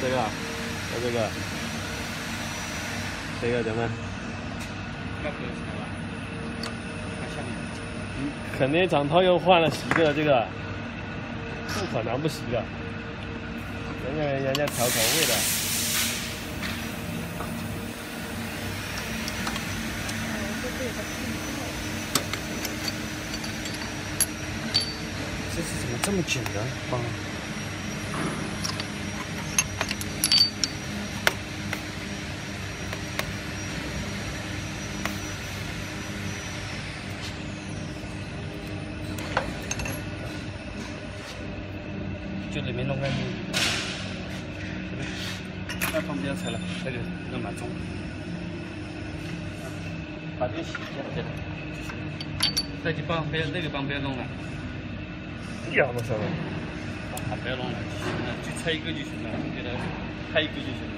这个，要这个，这个怎么？了。肯定长套又换了洗个这个，不可能不洗的，人家人家调口味的。这是怎么这么紧的帮？就里面弄干净。那帮不要拆了，这个那蛮重。把这个洗一下，这个。再去帮不要那个帮不要弄了。一样的事儿。啊，不要弄了，就，拆一个就行了，给它拆一个就行。